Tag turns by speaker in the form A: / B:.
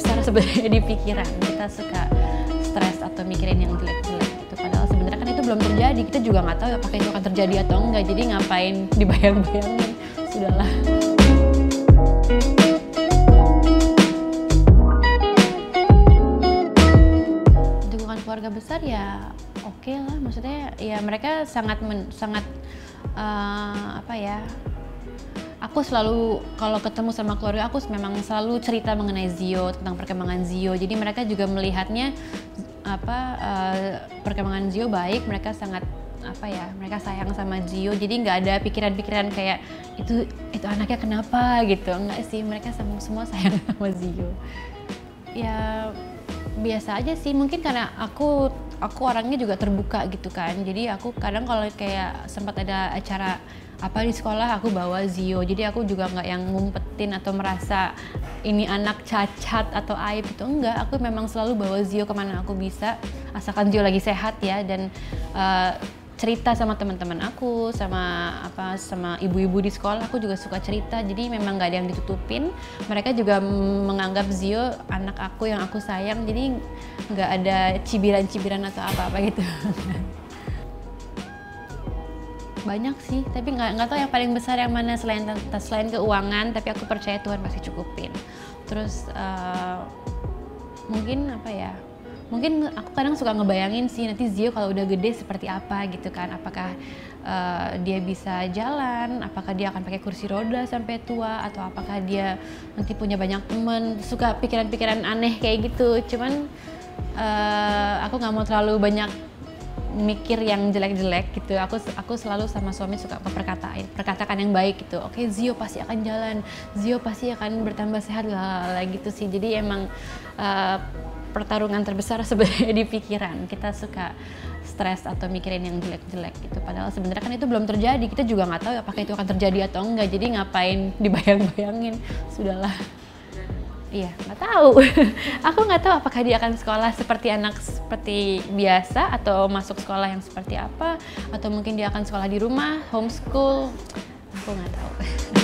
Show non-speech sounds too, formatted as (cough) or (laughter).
A: sebenarnya di pikiran. Kita suka stres atau mikirin yang jelek-jelek gitu. Padahal sebenarnya kan itu belum terjadi. Kita juga nggak tahu apakah itu akan terjadi atau enggak. Jadi ngapain dibayang-bayangin? Sudahlah. Dukungan keluarga besar ya oke lah. Maksudnya ya mereka sangat men- sangat eh, apa ya aku selalu kalau ketemu sama keluarga aku memang selalu cerita mengenai Zio tentang perkembangan Zio. Jadi mereka juga melihatnya apa eh, perkembangan Zio baik mereka sangat apa ya mereka sayang sama Zio. Jadi nggak ada pikiran-pikiran kayak itu itu anaknya kenapa? gitu. Enggak sih mereka semua sayang (laughs) sama Zio. Ya biasa aja sih mungkin karena aku aku orangnya juga terbuka gitu kan. Jadi aku kadang kalau kayak sempat ada acara apa di sekolah aku bawa Zio. Jadi aku juga nggak yang ngumpetin atau merasa ini anak cacat atau aib itu enggak aku memang selalu bawa Zio ke mana aku bisa. Asalkan Zio lagi sehat ya dan eh, cerita sama teman-teman aku sama apa sama ibu-ibu di sekolah aku juga suka cerita. Jadi memang nggak ada yang ditutupin. Mereka juga menganggap Zio anak aku yang aku sayang. Jadi nggak ada cibiran-cibiran atau apa-apa gitu. (laughs) Banyak sih tapi nggak nggak tahu yang paling besar yang mana selain selain keuangan tapi aku percaya Tuhan pasti cukupin. Terus eh, mungkin apa ya mungkin aku kadang suka ngebayangin sih nanti Zio kalau udah gede seperti apa gitu kan. Apakah eh, dia bisa jalan apakah dia akan pakai kursi roda sampai tua atau apakah dia nanti punya banyak temen suka pikiran-pikiran aneh kayak gitu. Cuman eh, aku nggak mau terlalu banyak mikir yang jelek-jelek gitu. Aku aku selalu sama suami suka perkataan perkatakan yang baik gitu. Oke Zio pasti akan jalan Zio pasti akan bertambah sehat lah gitu sih. Jadi emang eh, pertarungan terbesar (laughs) sebenarnya di pikiran kita suka stres atau mikirin yang jelek-jelek gitu padahal sebenarnya kan itu belum terjadi kita juga nggak tahu apakah itu akan terjadi atau enggak jadi ngapain dibayang-bayangin sudahlah Iya, nggak tahu. (laughs) aku nggak tahu apakah dia akan sekolah seperti anak seperti biasa atau masuk sekolah yang seperti apa, atau mungkin dia akan sekolah di rumah, homeschool. Aku nggak tahu. (laughs)